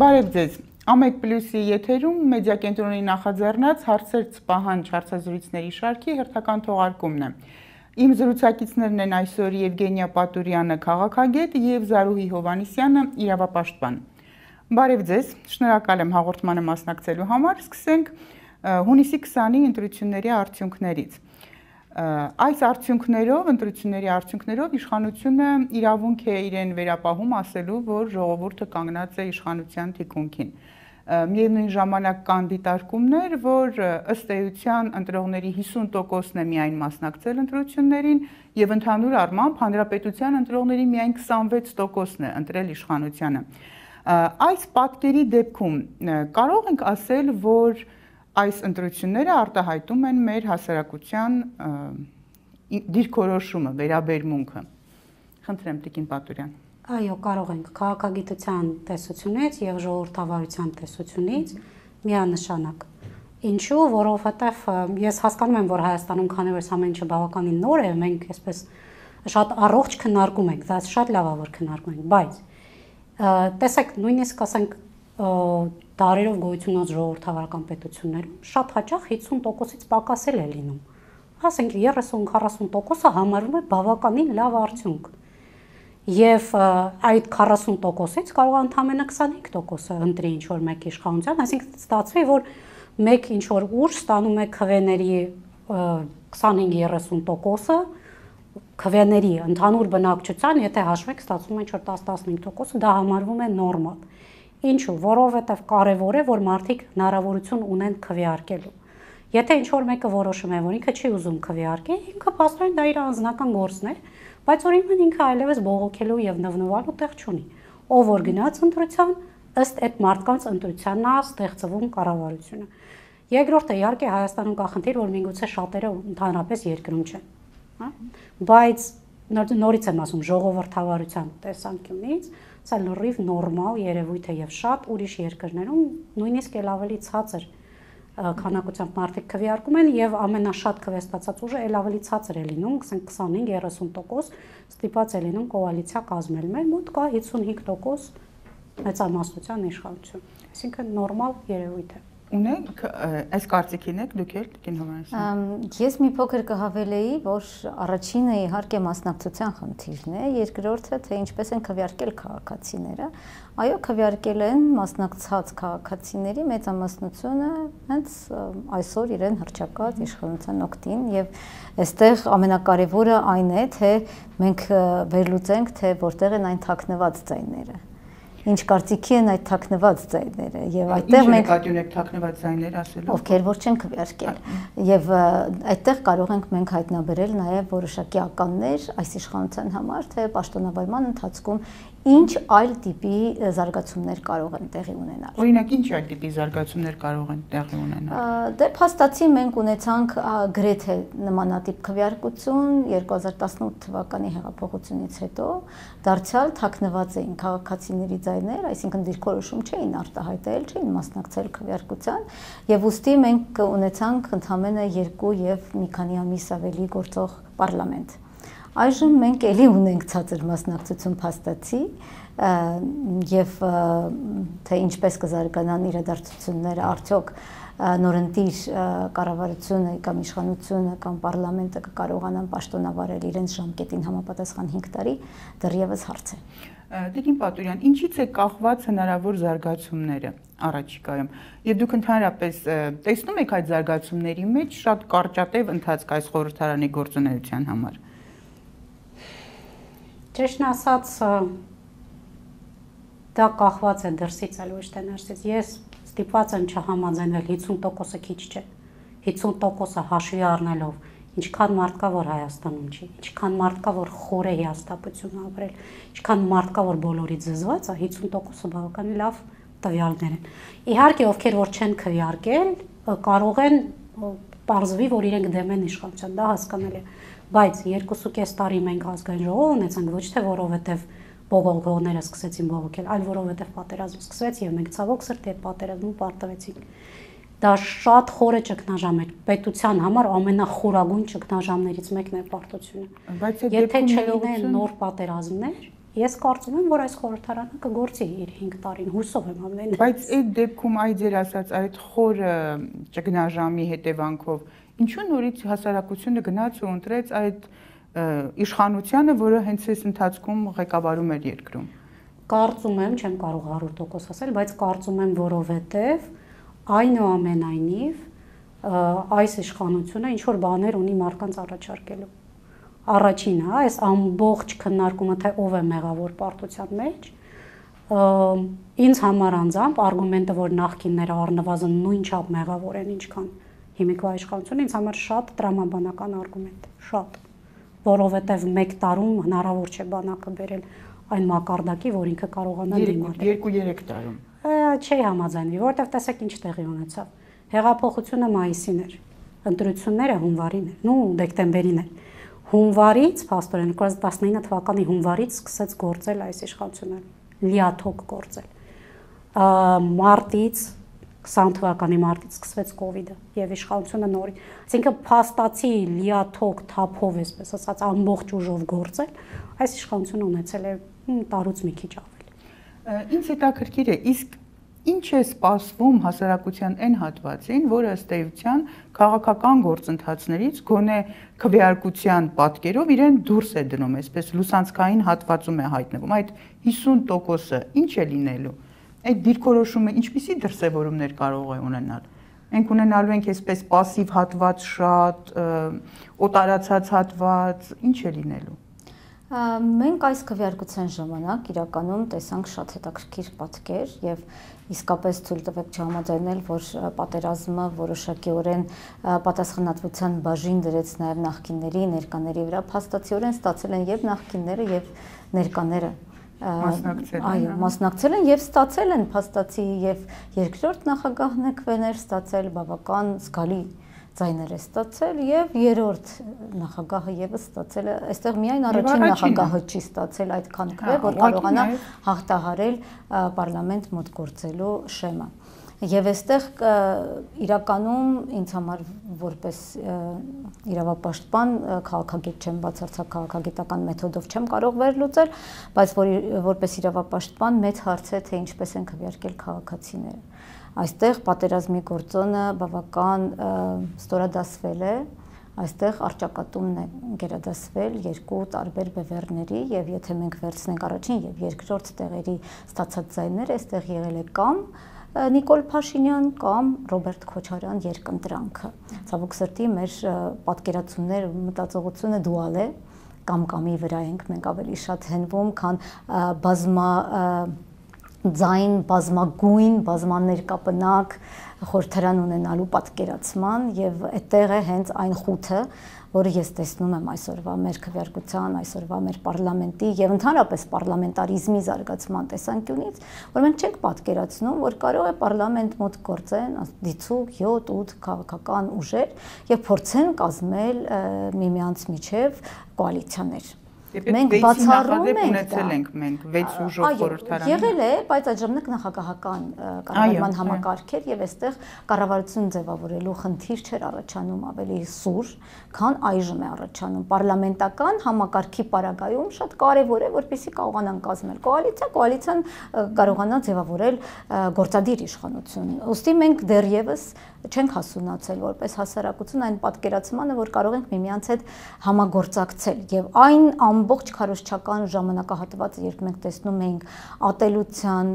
Բարև ձեզ։ Ամեկ պլյուսի եթերում մեդիա կենտրոնի նախաձեռնած հարցեր ծպահանջ հարցազրույցների շարքի հերթական թողարկումն է։ Իմ զրուցակիցներն են այսօր Եվգենիա Պատուրյանը, քաղաքագետ եւ Զարուհի Հովանիսյանը, իրավապաշտպան։ Բարև ձեզ, շնորհակալ եմ հաղորդմանը մասնակցելու համար։ Սկսենք հունիսի 20-ի ընտրությունների արդյունքներից։ Այս արդյունքներով, ընտրությունների արդյունքներով իշխանությունը իրավունք է իրեն վերապահում ասելու, որ ժողովուրդը կանգնած է իշխանության թիկունքին։ Միևնույն ժամանակ կան դիտարկումներ, որ ըստ էության ընտրողների 50%-ն է միայն մասնակցել ընտրություններին եւ ընդհանուր առմամբ հանրապետության ընտրողների միայն 26%-ն է ընտրել իշխանությանը։ Այս պատկերի դեպքում կարող ենք ասել, որ այս ընտրությունները արտահայտում են մեր հասարակության դիրքորոշումը, վերաբերմունքը։ Խնդրեմ Տիկին Պատուրյան։ Այո, կարող ենք. Քաղաքագիտության տեսությունից եւ ժողովրդավարության տեսությունից միանշանակ։ Ինչու, որովհետեւ ես հասկանում եմ, որ Հայաստանում քանի որ ամեն ինչը բավականին նոր է, մենք այսպես շատ առողջ քննարկում ենք, դա շատ լավ է որ քննարկում ենք, բայց տեսեք, նույնիսկ ասենք դարերով գոյություն ունած ժողովրդավարական պետություններում շատ հաճախ 50%-ից պակասել է լինում։ Ասենք 30-40%-ը համարվում է բավականին լավ արդյունք։ Եվ այդ 40%-ից կարող է ընդամենը 25%-ը ընտրի ինչ որ մեկ իշխանության, այսինքն ստացվի, որ մեկ ինչ որ ուժ ստանում է քվեների 25-30%-ը քվեների ընդհանուր բնակչության, եթե հաշվեք, ստացվում է ինչ որ 10-15%-ը, դա համարվում է նորմալ Ինչու՞, որովհետև կարևոր է, որ մարդիկ հնարավորություն ունեն քվեարկելու։ Եթե ինչ որ մեկը որոշում է, որ ինքը չի ուզում քվեարկի, ինքը փաստորեն դա իր անձնական գործն է, բայց օրինակ ինքը այլևս բողոքելու եւ նվնվալու տեղ չունի։ Ով որ գնաց ընտրության, ըստ այդ մարդկանց ընտրությանն է ստեղծվում կառավարությունը։ Երկրորդը իհարկե Հայաստանում կա խնդիր, որ միգուցե շատերը ընդհանրապես երկրում չեն, հա? Բայց նորից եմ ասում ժողովրդավարության տեսանկյունից, Սա լրիվ նորմալ երևույթ է եւ շատ ուրիշ երկրներում նույնիսկ էլ ավելի ցածր քանակությամբ մարդիկ քվեարկում են եւ ամենաշատ քվեստացած ուժը ել ավելի ցածր է լինում, ասենք 25-30% ստիպած է լինում կոալիցիա կազմել։ Մեր մոտ կա 55% մեծամասնության իշխանություն։ Այսինքն նորմալ երևույթ է ունեք այս կարծիքին եք դուք էլ Հովանեսյան Ես մի փոքր կհավելեի, որ առաջինը իհարկե մասնակցության խնդիրն է, երկրորդը թե ինչպես են քվեարկել քաղաքացիները։ Այո, քվեարկել են մասնակցած քաղաքացիների մեծամասնությունը հենց այսօր իրեն հրճակած իշխանության օկտին եւ այստեղ ամենակարևորը այն է, թե մենք վերլուծենք, թե որտեղ են այն թաքնված ձայները ինչ կարծիքի են այդ թաքնված ձայները եւ այդտեղ մենք նկատի ունենք թաքնված ձայներ ասելով? Ովքեր որ չեն քվեարկել եւ այդտեղ կարող ենք մենք հայտնաբերել նաեւ որոշակի ականներ այս իշխանության համար թե պաշտոնավարման ընթացքում ինչ այլ տիպի զարգացումներ կարող են տեղի ունենալ։ Օրինակ ինչ այլ տիպի զարգացումներ կարող են տեղի ունենալ։ Դե փաստացի մենք ունեցանք գրեթե նմանատիպ քվեարկություն 2018 թվականի հեղափոխությունից հետո դարձյալ թաքնված էին քաղաքացիների ձայներ, այսինքն դիրքորոշում չէին արտահայտել, չէին մասնակցել քվեարկության, եւ ուստի մենք ունեցանք ընդամենը 2 եւ մի քանի ամիս ավելի գործող պարլամենտ։ Այժմ մենք ելի ունենք ցածր մասնակցություն փաստացի եւ թե ինչպես կզարգանան իրադարձությունները արդյոք նորընտիր կառավարությունը կամ իշխանությունը կամ պարլամենտը կկարողանան պաշտոնավարել իրենց ժամկետին համապատասխան 5 տարի դեռևս հարց է։ Տիկին Պատուրյան, ինչից է կախված հնարավոր զարգացումները առաջիկայում։ Եվ դուք ընդհանրապես տեսնում եք այդ զարգացումների մեջ շատ կարճատև ընթացք այս խորհրդարանի գործունեության համար։ Ճիշտն ասած դա կախված է դրսից այլ ոչ թե ներսից։ Ես ստիպված եմ չհամաձայնել 50%-ը քիչ չէ։ 50%-ը հաշվի առնելով ինչքան մարդ կա որ Հայաստանում չի, ինչքան մարդ կա որ խոր է հիաստապություն ապրել, ինչքան մարդ կա որ բոլորի զզված է, 50%-ը բավականին լավ տվյալներ են։ Իհարկե, ովքեր որ չեն քվեարկել, կարող են պարզվի, որ իրենք դեմ են իշխանության, դա հասկանալի է բայց 2.5 տարի մենք ազգային ժողով ունեցանք ոչ թե որովհետև բողոքողները սկսեցին բողոքել, այլ որովհետև պատերազմ սկսվեց եւ մենք ցավոք սրտի այդ պատերազմում պարտվեցինք։ Դա շատ խորը ճգնաժամ էր։ Պետության համար ամենախորագույն ճգնաժամներից մեկն է պարտությունը։ Բայց եթե չլինեն նոր պատերազմներ, Ես կարծում եմ, որ այս խորհրդարանը կգործի իր 5 տարին, հուսով եմ ամենայն։ Բայց այդ դեպքում այ ձեր ասած այդ խորը ճգնաժամի հետևանքով ինչու նորից հասարակությունը գնաց ու ընտրեց այդ իշխանությանը, որը հենց այս ընթացքում ղեկավարում էր երկրում։ Կարծում եմ, չեմ կարող 100% ասել, բայց կարծում եմ, որովհետև այնուամենայնիվ այս իշխանությունը ինչ որ բաներ ունի մարդկանց առաջարկելու առաջինը, այս ամբողջ քննարկումը թե ով է մեղավոր պարտության մեջ, ինձ համար անձամբ արգումենտը, որ նախկինները առնվազն նույն չափ մեղավոր են, ինչքան հիմիկվա իշխանությունը, ինձ համար շատ տրամաբանական արգումենտ շատ, որովհետև 1 տարում հնարավոր չէ բանակը բերել այն մակարդակի, որ ինքը կարողանա դիմել։ 2-3 տարում։ Չի համաձայնվի, որովհետև տեսեք ինչ տեղի ունեցավ։ Հեղափոխությունը մայիսին էր, ընտրությունները հունվարին էր, նու դեկտեմբերին էր հունվարից, փաստորեն 2019 թվականի հունվարից սկսեց գործել այս իշխանությունը, լիաթոք գործել։ Մարտից 20 թվականի մարտից սկսվեց կ ូវ իդը եւ իշխանությունը նորի։ Այսինքն փաստացի լիաթոք թափով, այսպես ասած, ամբողջ ուժով գործել, այս իշխանությունը ունեցել է տարուց մի քիչ ավելի։ Ինչ հետաքրքիր է, իսկ Ինչ է սպասվում հասարակության այն հատվածին, որը ըստ էության քաղաքական գործընթացներից գոնե քվեարկության պատկերով իրեն դուրս է դնում, այսպես լուսանցքային հատվածում է հայտնվում։ Այդ 50%-ը ինչ է լինելու Այդ դիրքորոշումը ինչպիսի դրսևորումներ կարող է ունենալ։ Մենք ունենալու ենք այսպես пассив հատված շատ, օտարացած հատված, ինչ է լինելու։ Մենք այս քվեարկության ժամանակ իրականում տեսանք շատ հետաքրքիր պատկեր եւ իսկապես ցույց տվեք չհամաձայնել, որ պատերազմը որոշակիորեն պատասխանատվության բաժին դրեց նաեւ նախկինների, ներկաների վրա, փաստացիորեն ստացել են եւ նախկինները եւ ներկաները մասնակցել են։ Այո, մասնակցել են եւ ստացել են փաստացի եւ երկրորդ նախագահն է քվեներ ստացել բավական զգալի ձայներ է ստացել եւ երրորդ նախագահը եւս ստացել է այստեղ միայն առաջին նախագահը չի ստացել այդքան քվե որ կարողանա հաղթահարել պարլամենտ մոտ գործելու շեմը եւ այստեղ իրականում ինձ համար որպես իրավապաշտպան քաղաքագետ չեմ բացարձակ քաղաքագիտական մեթոդով չեմ կարող վերլուծել բայց որ որպես իրավապաշտպան մեծ հարց է թե ինչպես են քվեարկել քաղաքացիները Այստեղ պատերազմի գործոնը բավական ստորադասվել է, այստեղ արճակատումն է գերադասվել երկու տարբեր բևեռների եւ եթե մենք վերցնենք առաջին եւ երկրորդ տեղերի ստացած ձայները, այստեղ եղել է կամ Նիկոլ Փաշինյան կամ Ռոբերտ Քոչարյան երկընտրանքը։ Ցավոք սրտի մեր պատկերացումներ մտածողությունը դուալ է կամ կամի վրա ենք մենք ավելի շատ հենվում, քան բազմա ձայն բազմագույն, բազմաներկապնակ խորհրդարան ունենալու պատկերացման եւ այդտեղ է հենց այն խութը, որը ես տեսնում եմ այսօրվա մեր քվեարկության, այսօրվա մեր parlamenti եւ ընդհանրապես parlamentarizmi զարգացման տեսանկյունից, որ մենք չենք պատկերացնում, որ կարող է parlament մոտ գործեն դիցուկ 7-8 քաղաքական ուժեր եւ փորձեն կազմել միմյանց միջև կոալիցիաներ Մենք բացառում ենք ունեցել ենք մենք 6 ուժով խորհրդարանը։ Եղել է, բայց այդ ժամանակ նախագահական կառավարման համակարգ էր եւ այստեղ կառավարություն ձևավորելու խնդիր չէր առաջանում ավելի սուր, քան այժմ է առաջանում։ Պարլամենտական համակարգի պարագայում շատ կարեւոր է, որպեսզի կարողանան կազմել կոալիցիա, կոալիցիան կարողանա ձևավորել գործադիր իշխանություն։ Ոստի մենք դեռևս չենք հասունացել որպես հասարակություն այն պատկերացմանը, որ կարող ենք միմյանց հետ համագործակցել եւ այն ամբողջ քարոշչական ժամանակահատվածը, երբ մենք տեսնում էինք ատելության,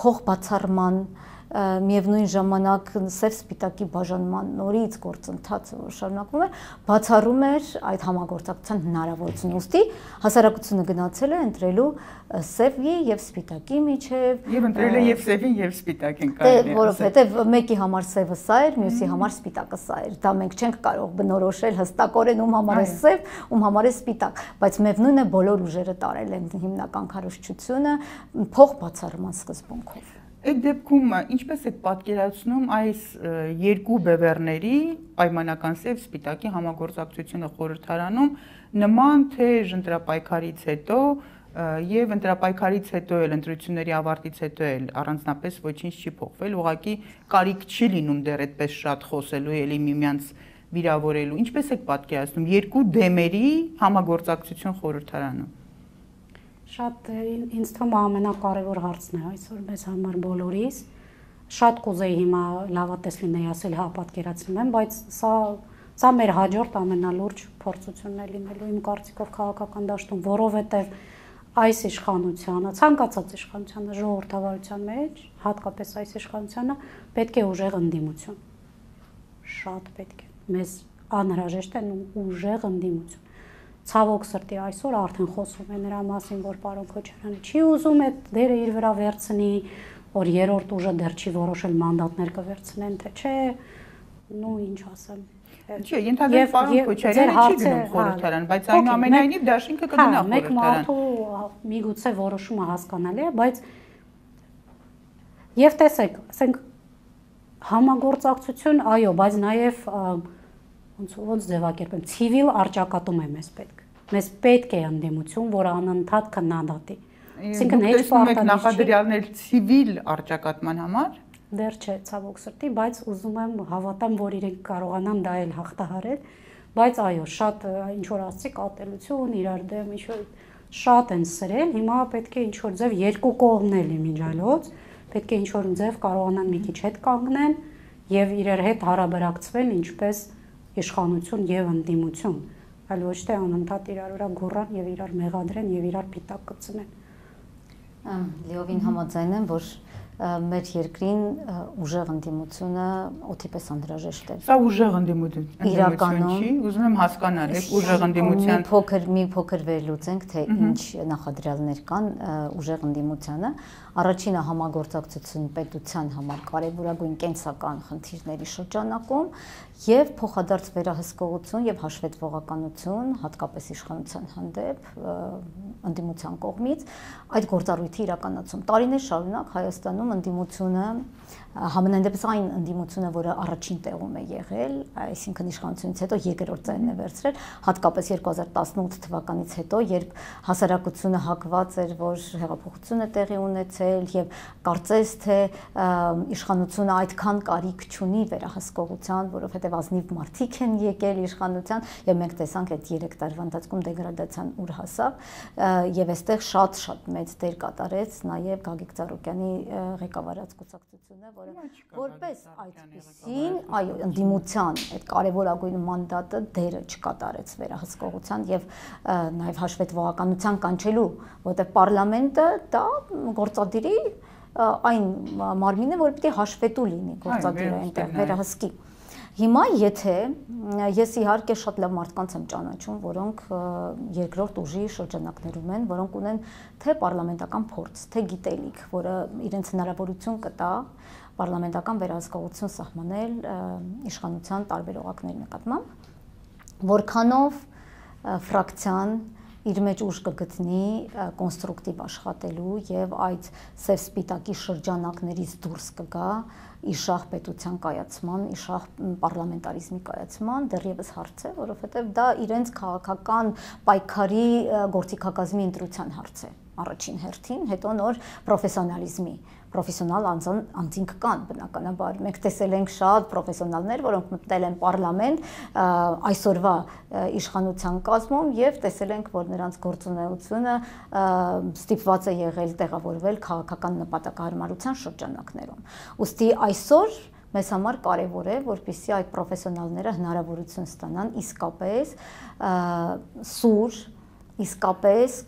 փող բացառման, միևնույն ժամանակ սև սպիտակի բաժանման նորից գործընթացը որ շարունակվում է, բացառում էր այդ համագործակցության հնարավորությունը։ Ոստի հասարակությունը գնացել է ընտրելու սևի եւ սպիտակի միջև եւ ընտրել է եւ սևին եւ սպիտակին կարելի է որովհետեւ մեկի համար սևը սա էր, մյուսի համար սպիտակը սա էր։ Դա մենք չենք կարող բնորոշել հստակորեն ում համար է սև, ում համար է սպիտակ, բայց միևնույն է բոլոր ուժերը տարել են հիմնական քարոշչությունը փող բացառման սկզբունքով։ Այդ դեպքում ինչպես եք պատկերացնում այս երկու բևեռների պայմանական սև սպիտակի համագործակցությունը խորհրդարանում նման թե ընտրապայքարից հետո եւ ընտրապայքարից հետո էլ ընտրությունների ավարտից հետո էլ առանձնապես ոչինչ չի փոխվել, ուղղակի կարիք չի լինում դեռ այդպես շատ խոսելու էլի միմյանց վիրավորելու։ Ինչպես եք պատկերացնում երկու դեմերի համագործակցություն խորհրդարանում Շատ ինձ թվում է ամենակարևոր հարցն է այսօր մեզ համար բոլորիս։ Շատ կուզեի հիմա լավատես լինեի ասել, հա, պատկերացնում եմ, բայց սա սա մեր հաջորդ ամենալուրջ փորձությունն է լինելու իմ կարծիքով քաղաքական դաշտում, որովհետև այս իշխանությանը, ցանկացած իշխանությանը ժողովրդավարության մեջ, հատկապես այս իշխանությանը պետք է ուժեղ ընդդիմություն։ Շատ պետք է։ Մեզ անհրաժեշտ է ուժեղ ընդդիմություն ցավոք սրտի այսօր արդեն խոսում է նրա մասին, որ պարոն Քոչարյանը չի ուզում այդ դերը իր վրա վերցնի, որ երրորդ ուժը դեռ չի որոշել մանդատներ կվերցնեն, թե չէ, նու ինչ ասեմ։ Չէ, ենթադրեմ պարոն Քոչարյանը չի գնում հա, խորհրդարան, բայց այնուամենայնիվ դաշինքը կգնա խորհրդարան։ Մեկ մարդու միգուցե որոշումը հասկանալի է, բայց եւ տեսեք, ասենք համագործակցություն, այո, բայց նաեւ ոնց ոնց ձևակերպեմ, ցիվիլ արճակատում է մեզ պետք։ Մեզ պետք է ընդդիմություն, որը անընդհատ քննադատի։ Այսինքն հեչ պարտադիր նախադրյալներ ցիվիլ արճակատման համար դեռ չէ ցավոք սրտի, բայց ուզում եմ հավատամ, որ իրենք կարողանան դա էլ հաղթահարել, բայց այո, շատ ինչ որ ասցիք ատելություն, իրար դեմ ինչ որ շատ են սրել, հիմա պետք է ինչ որ ձև երկու կողմն էլի միջալոց, պետք է ինչ որ ձև կարողանան մի քիչ հետ կանգնեն եւ իրար հետ հարաբերակցվել, ինչպես իշխանություն եւ ընդդիմություն, այլ ոչ թե անընդհատ իրար վրա գոռան եւ իրար մեղադրեն եւ իրար պիտակ կծնեն։ Լիովին համաձայն եմ, որ մեր երկրին ուժեղ ընդդիմությունը օթի պես անհրաժեշտ է։ Սա ուժեղ ընդդիմություն չի, ուզում եմ հասկանալ, եք ուժեղ ընդդիմության մի փոքր մի փոքր վերլուծենք, թե ինչ նախադրյալներ կան ուժեղ ընդդիմությանը։ Առաջինը համագործակցություն պետության համար կարևորագույն կենսական խնդիրների շրջանակում եւ փոխադարձ վերահսկողություն եւ հաշվետվողականություն հատկապես իշխանության հանդեպ ընդդիմության կողմից այդ գործառույթի իրականացում տարիներ շարունակ Հայաստանում ընդդիմությունը համենայն դեպս այն ընդդիմությունը, որը առաջին տեղում է եղել, այսինքն իշխանությունից հետո երկրորդ ձայնն է վերցրել, հատկապես 2018 թվականից հետո, երբ հասարակությունը հակված էր, որ հեղափոխություն է տեղի ունեցել եւ կարծես թե իշխանությունը այդքան կարիք չունի վերահսկողության, որովհետեւ ազնիվ մարդիկ են եկել իշխանության եւ մենք տեսանք այդ 3 տարվա ընթացքում դեգրադացիան ուր հասավ եւ այստեղ շատ-շատ մեծ դեր կատարեց նաեւ Գագիկ Ծառուկյանի ղեկավարած կուսակցությունը, որ որը որպես այդպեսին, այո, ընդդիմության այդ կարևորագույն մանդատը դերը չկատարեց վերահսկողության եւ նաեւ հաշվետվողականության կանչելու, որտեղ parlamento դա գործադիրի այն մարմինն է, որ պիտի հաշվետու լինի գործադիրը այնտեղ վերահսկի։ Հիմա եթե ես իհարկե շատ լավ մարդկանց եմ ճանաչում, որոնք երկրորդ ուժի շրջանակներում են, որոնք ունեն թե պարլամենտական փորձ, թե գիտելիք, որը իրենց հնարավորություն կտա պարլամենտական վերահսկողություն սահմանել իշխանության տարբեր օղակների նկատմամբ, որքանով ֆրակցիան իր մեջ ուժ կգտնի կոնստրուկտիվ աշխատելու եւ այդ սև սպիտակի շրջանակներից դուրս կգա իշախ պետության կայացման, իշախ պարլամենտարիզմի կայացման դեռևս հարց է, որովհետեւ դա իրենց քաղաքական պայքարի գործիքակազմի ընտրության հարց է առաջին հերթին, հետո նոր պրոֆեսիոնալիզմի պրոֆեսիոնալ անձան անձինք կան բնականաբար մենք տեսել ենք շատ պրոֆեսիոնալներ որոնք մտնել են պարլամենտ այսօրվա իշխանության կազմում եւ տեսել ենք որ նրանց գործունեությունը ստիպված է եղել տեղավորվել քաղաքական նպատակահարմարության շրջանակներում ուստի այսօր մեզ համար կարևոր է, որպեսզի այդ պրոֆեսիոնալները հնարավորություն ստանան իսկապես սուր, իսկապես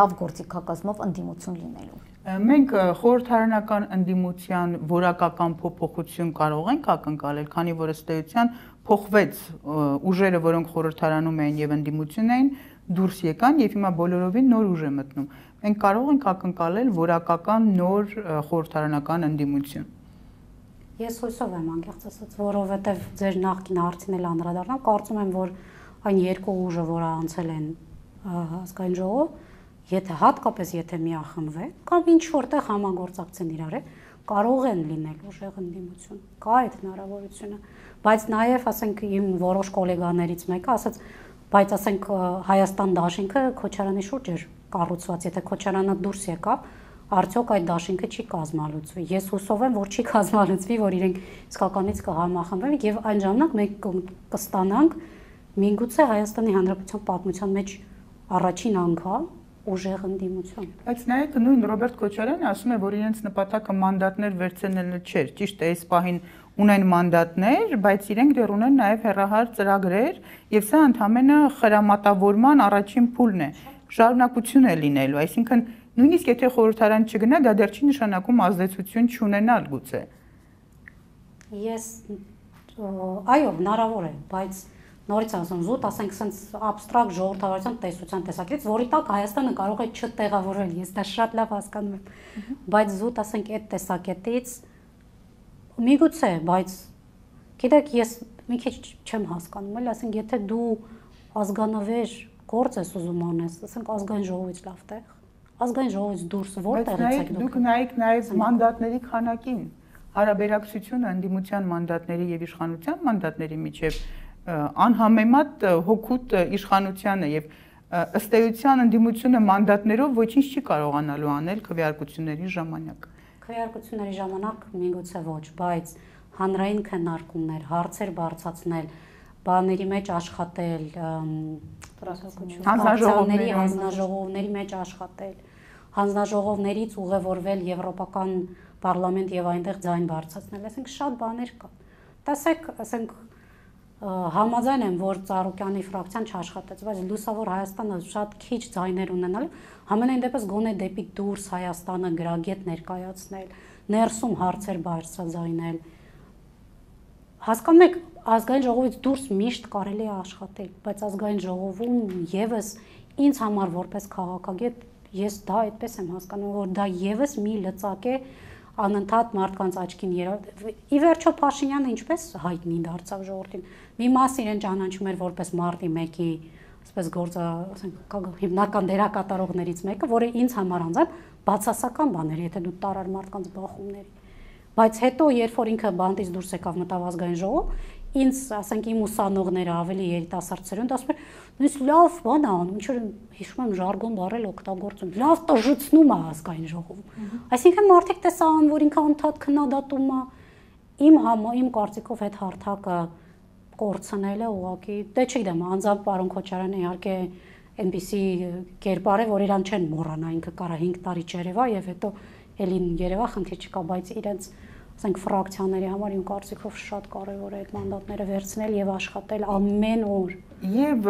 լավ գործիքակազմով ընդդիմություն լինելու։ Մենք խորհրդարանական ընդդիմության որակական փոփոխություն կարող ենք ակնկալել, քանի որ ըստ էության փոխվեց ուժերը, որոնք խորհրդարանում էին եւ ընդդիմություն էին, դուրս եկան եւ հիմա բոլորովին նոր ուժ է մտնում։ Մենք կարող ենք ակնկալել որակական նոր խորհրդարանական ընդդիմություն։ Ես հույսով եմ անկեղծ ասած, որովհետեւ ձեր նախկին հարցին էլ անդրադառնամ, կարծում եմ, որ այն երկու ուժը, որը անցել են ազգային ժողով, եթե հատկապես եթե միախմբվեն կամ ինչ որտեղ համագործակցեն իրար կարող են լինել ուժեղ ընդդիմություն։ Կա այդ հնարավորությունը, բայց նաև ասենք իմ որոշ գոլեգաներից մեկը ասաց, բայց ասենք Հայաստան դաշինքը Քոչարյանի շուրջ էր կառուցված, եթե Քոչարյանը դուրս եկավ, արդյոք այդ դաշինքը չի կազմալուծվի։ Ես հուսով եմ, որ չի կազմալուծվի, որ իրենք իսկականից կհամախմբեն եւ այն ժամանակ մենք կստանանք միգուցե Հայաստանի Հանրապետության պատմության մեջ առաջին անգամ ուժեղ ընդդիմություն։ Բայց նայեք նույն Ռոբերտ Քոչարյանը ասում է, որ իրենց նպատակը մանդատներ վերցնելը չէր։ Ճիշտ է, այս պահին ունեն մանդատներ, բայց իրենք դեռ ունեն նաև հերահար ծրագրեր, եւ սա ընդհանրապես խրամատավորման առաջին փուլն է։ Շարունակություն է լինելու, այսինքն նույնիսկ եթե խորհրդարան չգնա, դա դեռ չի նշանակում ազդեցություն չունենալ գուցե։ Ես այո, հնարավոր է, բայց նորից ասում զուտ, ասենք sense абստրակտ ժողովրդավարության տեսության տեսակետից, որի տակ Հայաստանը կարող է չտեղավորվել, ես դա շատ լավ հասկանում եմ։ Բայց զուտ ասենք այդ տեսակետից Միգուցե, բայց գիտեք, ես մի քիչ չեմ հասկանում, էլ ասենք, եթե դու ազգանավեր գործ ես ուզում անես, ասենք ազգային ժողովից լավ տեղ, ազգային ժողովից դուրս որտեղից եք դուք։ Դուք նայեք նաև մանդատների քանակին, հարաբերակցությունը ընդդիմության մանդատների եւ իշխանության մանդատների միջև անհամեմատ հոգուտ իշխանությանը եւ ըստ էության ընդդիմությունը մանդատներով ոչինչ չի կարողանալու անել քվեարկությունների ժամանակ քվեարկությունների ժամանակ միգուցե ոչ, բայց հանրային քննարկումներ, հարցեր բարձացնել, բաների մեջ աշխատել, հանձնաժողովների հանձնաժողովների մեջ աշխատել, հանձնաժողովներից ուղևորվել եվրոպական պարլամենտ եւ այնտեղ ձայն բարձրացնել, ասենք շատ բաներ կա։ Տեսեք, ասենք համաձայն եմ, որ Ծառուկյանի ֆրակցիան չաշխատեց, բայց լուսավոր Հայաստանը շատ քիչ ձայներ ունենալու, համենայն դեպս գոնե դեպի դուրս Հայաստանը գրագետ ներկայացնել, ներսում հարցեր բարձրաձայնել։ Հասկանում եք, ազգային ժողովից դուրս միշտ կարելի է աշխատել, բայց ազգային ժողովում եւս ինձ համար որպես քաղաքագետ ես դա այդպես եմ հասկանում, որ դա եւս մի լծակ է անընդհատ մարդկանց աչքին երավ։ Ի վերջո Փաշինյանը ինչպես հայտնի դարձավ ժողովրդին։ Մի մաս իրեն ճանաչում էր որպես մարտի 1-ի, ասես գործը, ասենք, հիմնական դերակատարողներից մեկը, որը ինձ համար անձամբ բացասական բան էր, եթե դու տարար մարդկանց բախումների։ Բայց հետո, երբ որ ինքը բանտից դուրս եկավ մտավ ազգային ժողով, ինձ, ասենք, իմ ուսանողները ավելի երիտասարդ սերունդ ասում են, նույնիսկ լավ բան է անում, ինչ որ հիշում եմ ժարգոն բառել օգտագործում, լավ տժժցնում է ազգային ժողովում։ Այսինքն մարդիկ տեսան, որ ինքը անդադ քննադատում է իմ համ իմ կարծիքով այդ հարթակը կորցնելը ուղղակի, դե չգիտեմ, անձամբ պարոն Քոչարյանը իհարկե այնպիսի կերպար է, որ իրան չեն մոռանա, ինքը կարա 5 տարի չերևա եւ հետո ելին երևա խնդիր չկա, բայց իրենց ասենք ֆրակցիաների համար իմ կարծիքով շատ կարևոր է այդ մանդատները վերցնել եւ աշխատել ամեն օր։ Եվ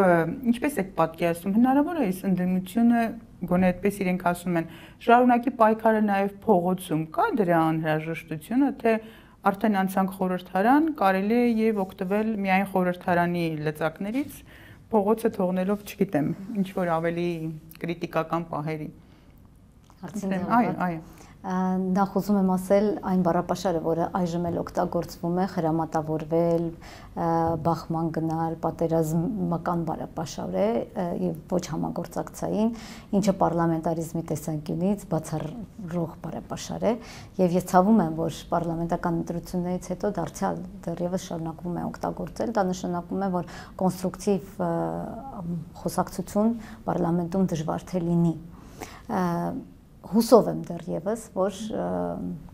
ինչպես եք պատկերացնում, հնարավոր է այս ընդդիմությունը գոնե այդպես իրենք ասում են, շարունակի պայքարը նաև փողոցում կա դրա անհրաժեշտությունը, թե արդեն անցանք խորհրդարան, կարելի է եւ օգտվել միայն խորհրդարանի լծակներից, փողոցը թողնելով, չգիտեմ, ինչ որ ավելի կրիտիկական պահերի։ այո, այո նախ ուզում եմ ասել այն բառապաշարը, որը այժմ էլ օգտագործվում է խրամատավորվել, բախման գնալ, պատերազմական բառապաշար է եւ ոչ համագործակցային, ինչը պարլամենտարիզմի տեսանկյունից բացառող բառապաշար է եւ ես ցավում եմ, որ պարլամենտական ընտրություններից հետո դարձյալ դեռևս շարունակվում է օգտագործել, դա նշանակում է, որ կոնստրուկտիվ խոսակցություն պարլամենտում դժվար թե լինի հուսով եմ դեռևս, որ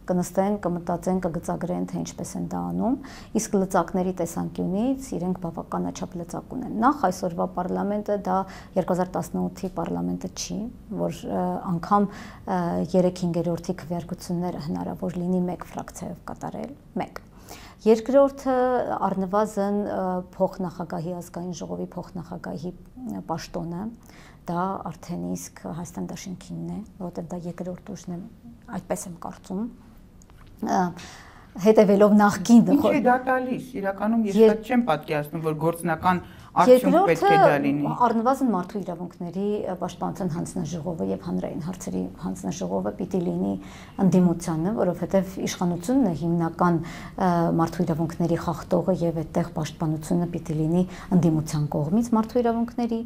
կնստեն, կմտածեն, կգծագրեն, թե ինչպես են դա անում, իսկ լծակների տեսանկյունից իրենք բավականաչափ լծակ ունեն։ Նախ այսօրվա parlamento դա 2018-ի parlamento չի, որ անգամ 3/5-րդի քվեարկությունները հնարավոր լինի մեկ ֆրակցիայով կատարել, մեկ Երկրորդը առնվազն փոխնախագահի ազգային ժողովի փոխնախագահի պաշտոնը, դա արդեն իսկ Հայաստան դաշինքինն է, որովհետև դա երկրորդ ուժն է, այդպես եմ կարծում հետևելով նախքին Ինչ է դա տալիս։ Իրականում ես շատ չեմ պատկերացնում, որ գործնական արդյունք պետք է դա լինի։ Առնվազն մարդու իրավունքների պաշտպանության հանձնաժողովը եւ հանրային հարցերի հանձնաժողովը պիտի լինի ընդդիմությանը, որովհետեւ իշխանությունն է հիմնական մարդու իրավունքների խախտողը եւ այդտեղ պաշտպանությունը պիտի լինի ընդդիմության կողմից մարդու իրավունքների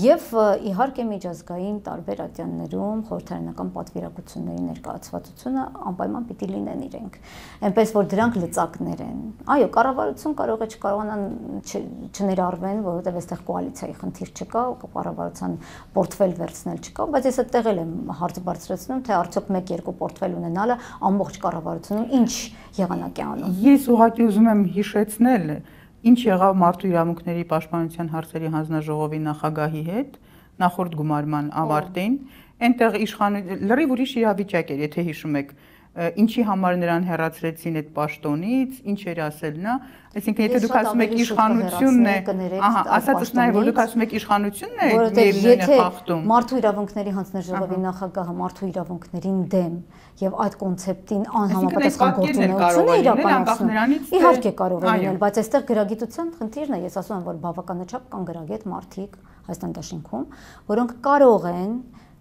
եւ իհարկե միջազգային տարբեր ատյաններում խորհրդարանական պատվիրակությունների ներկայացվածությունը անպայման պիտի լինեն իրենք։ Էնպես որ դրանք լծակներ են։ Այո, կառավարություն կարող է չկարողանան չներառվել են, որովհետև այստեղ կոալիցիայի խնդիր չկա, կառավարության պորտֆել վերցնել չկա, բայց ես այդտեղ էլ եմ հարց բարձրացնում, թե արդյոք 1-2 պորտֆել ունենալը ամբողջ կառավարությունում ինչ եղանակ է անում։ Ես ուղղակի ուզում եմ հիշեցնել, ինչ եղավ մարդու իրավունքների պաշտպանության հարցերի հանձնաժողովի նախագահի հետ, նախորդ գումարման ավարտին, այնտեղ իշխան լրիվ ուրիշ իրավիճակ էր, եթե հիշում եք, ինչի համար նրան հերացրեցին այդ պաշտոնից, ինչ էր ասել նա, այսինքն եթե դուք ասում եք իշխանությունն է, ահա, ասածս նաև որ դուք ասում եք իշխանությունն է, միևնույն է խախտում։ Մարդու իրավունքների հանձնաժողովի նախագահը մարդու իրավունքներին դեմ եւ այդ կոնցեպտին անհամապատասխան գործունեություն է իրականացնում։ Իհարկե կարող է լինել, բայց այստեղ գրագիտության խնդիրն է, ես ասում եմ, որ բավականաչափ կան գրագետ մարդիկ Հայաստան դաշինքում, որոնք կարող են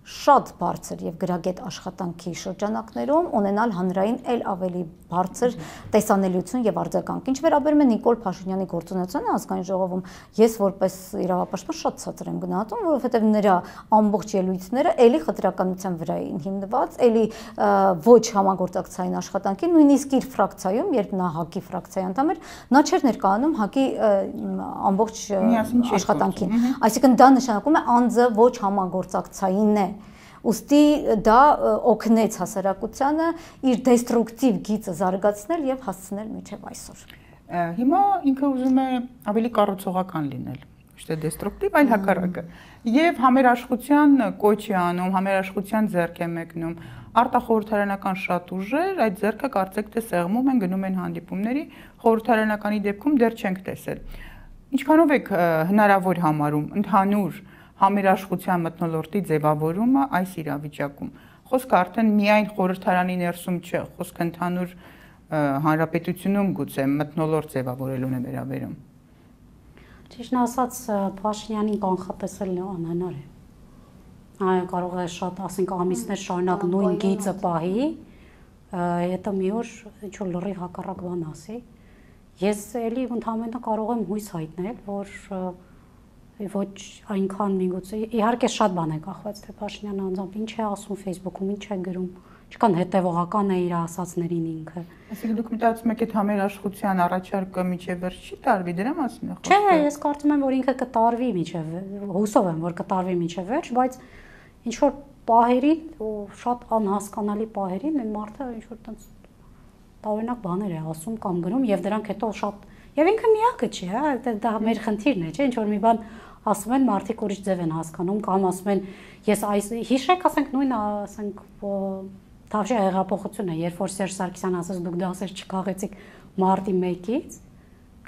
շատ բարձր եւ գրագետ աշխատանքի շրջանակներում ունենալ հանրային ել ավելի բարձր տեսանելիություն եւ արձագանք։ Ինչ վերաբերում է Նիկոլ Փաշինյանի գործունեությանը ազգային ժողովում, ես որպես իրավապաշտպան շատ ցածր եմ գնահատում, որովհետեւ նրա ամբողջ ելույթները ելի խտրականության վրա էին հիմնված, ելի ոչ համագործակցային աշխատանքի, նույնիսկ իր ֆրակցիայում, երբ նա ՀԱԿ-ի ֆրակցիայի անդամ էր, նա չէր ներկայանում ՀԱԿ-ի ամբողջ աշխատանքին։ Այսինքն դա նշանակում է անձը ոչ համագործակցային է Ոստի դա օգնեց հասարակությանը իր դեստրուկտիվ գիծը զարգացնել եւ հասցնել միջև այսօր։ Հիմա ինքը ուզում է ավելի կառուցողական լինել ոչ թե դեստրուկտիվ, այլ հակառակը։ Եվ համերաշխության կոչ է անում, համերաշխության ձեռք է մեկնում արտախորհրդարանական շատ ուժեր այդ ձեռքը կարծեք թե սեղմում են գնում են հանդիպումների խորհրդարանականի դեպքում դեռ չենք տեսել ինչքանով եք հնարավոր համարում ընդհանուր համերաշխության մտնոլորտի ձևավորումը այս իրավիճակում։ Խոսքը արդեն միայն խորհրդարանի ներսում չէ, խոսքը ընդհանուր հանրապետությունում գուցե մտնոլորտ ձևավորելուն է վերաբերում։ Ճիշտն ասած, Փաշինյանին կանխատեսելն անհնար է։ Այո, կարող է շատ, ասենք, ամիսներ շարունակ նույն գիծը պահի, հետո մի օր ինչ որ լրի հակառակ բան ասի։ Ես էլի ընդհանրապես կարող եմ հույս հայտնել, որ ոչ այնքան միգուցե իհարկե շատ բան է կախված թե Փաշինյանը անձամբ ինչ է ասում Facebook-ում, ինչ է գրում, ինչքան հետևողական է իր ասածներին ինքը։ Այսինքն դուք մտածում եք այդ համերաշխության առաջարկը միջև վերջ չի տարվի դրա մասին է խոսքը։ Չէ, ես կարծում եմ, որ ինքը կտարվի միջև, հուսով եմ, որ կտարվի միջև վերջ, բայց ինչ որ պահերին ու շատ անհասկանալի պահերին այն մարդը ինչ որ տենց տարօրինակ բաներ է ասում կամ գրում եւ դրանք հետո շատ Եվ ինքը միակը չի, հա, դա մեր խնդիրն է, չէ, ինչ որ մի բան ասում են մարդիկ ուրիշ ձև են հասկանում կամ ասում են ես այս հիշեք ասենք նույն ասենք Թավշի հեղափոխությունը, երբ որ Սերժ Սարգսյանը ասաց դուք դասեր չքաղեցիք մարտի 1-ից,